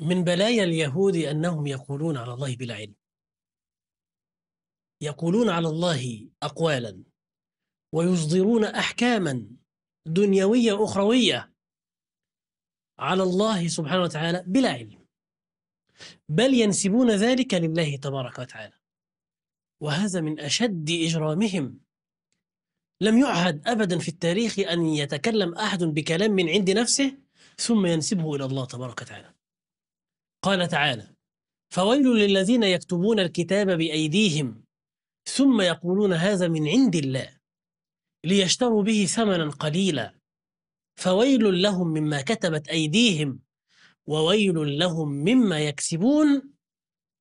من بلايا اليهود أنهم يقولون على الله بلا علم. يقولون على الله أقوالا ويصدرون أحكاما دنيوية أخروية على الله سبحانه وتعالى بلا علم. بل ينسبون ذلك لله تبارك وتعالى. وهذا من أشد إجرامهم. لم يعهد أبدا في التاريخ أن يتكلم أحد بكلام من عند نفسه ثم ينسبه إلى الله تبارك وتعالى. قال تعالى فويل للذين يكتبون الكتاب بأيديهم ثم يقولون هذا من عند الله ليشتروا به ثمنا قليلا. فويل لهم مما كتبت أيديهم وويل لهم مما يكسبون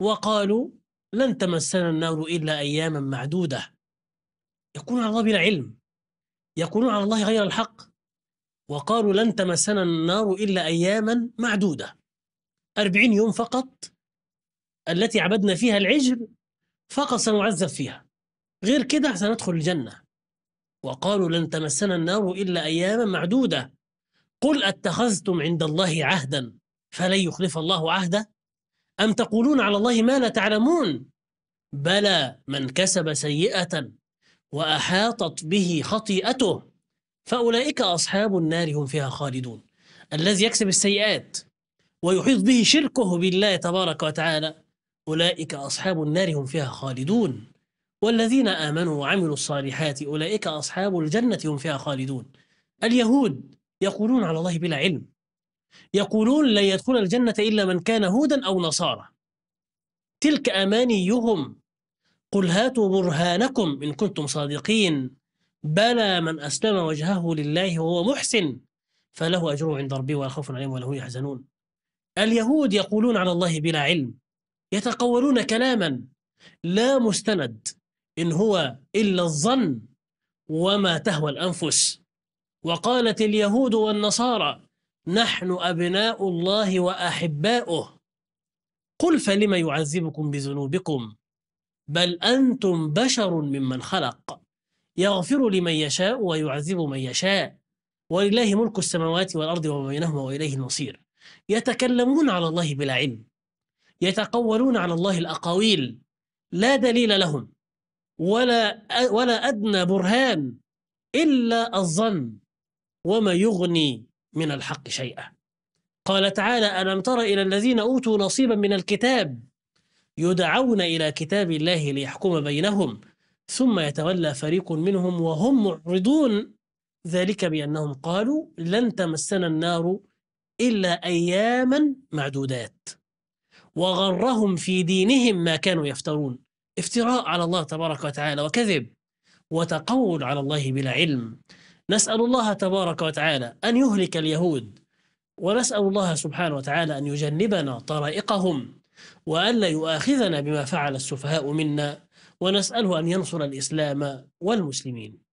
وقالوا لن تمسنا النار إلا أياما معدودة. يقولون على الله بلا علم. يقولون على الله غير الحق. وقالوا لن تمسنا النار إلا أياما معدودة. أربعين يوم فقط التي عبدنا فيها العجل فقط سنعذب فيها. غير كده سندخل الجنة. وقالوا لن تمسنا النار إلا أياما معدودة. قل أتخذتم عند الله عهدا فلن يخلف الله عهده؟ أم تقولون على الله ما لا تعلمون؟ بلى من كسب سيئة وأحاطت به خطيئته. فأولئك أصحاب النار هم فيها خالدون. الذي يكسب السيئات ويحيط به شركه بالله تبارك وتعالى. أولئك أصحاب النار هم فيها خالدون. والذين آمنوا وعملوا الصالحات أولئك أصحاب الجنة هم فيها خالدون. اليهود يقولون على الله بلا علم. يقولون لن يدخل الجنة إلا من كان هودا أو نصارى. تلك أمانيهم. قل هاتوا برهانكم إن كنتم صادقين. بلى من أسلم وجهه لله وهو محسن. فله أجره عند ربه ولا خوف عليهم ولا هم يحزنون. اليهود يقولون على الله بلا علم يتقولون كلاما لا مستند إن هو إلا الظن وما تهوى الأنفس. وقالت اليهود والنصارى نحن أبناء الله وأحباؤه. قل فلم يعذبكم بذنوبكم؟ بل أنتم بشر ممن خلق. يغفر لمن يشاء ويعذب من يشاء. ولله ملك السماوات والأرض وما بينهما وإليه المصير. يتكلمون على الله بلا علم يتقولون على الله الأقاويل لا دليل لهم ولا ولا أدنى برهان إلا الظن وما يغني من الحق شيئا. قال تعالى ألم تر إلى الذين أوتوا نصيبا من الكتاب يدعون إلى كتاب الله ليحكم بينهم ثم يتولى فريق منهم وهم معرضون؟ ذلك بأنهم قالوا لن تمسنا النار إلا أياما معدودات. وغرهم في دينهم ما كانوا يفترون. افتراء على الله تبارك وتعالى وكذب. وتقول على الله بلا علم. نسأل الله تبارك وتعالى أن يهلك اليهود. ونسأل الله سبحانه وتعالى أن يجنبنا طرائقهم. وألا يؤاخذنا بما فعل السفهاء منا. ونسأله أن ينصر الإسلام والمسلمين.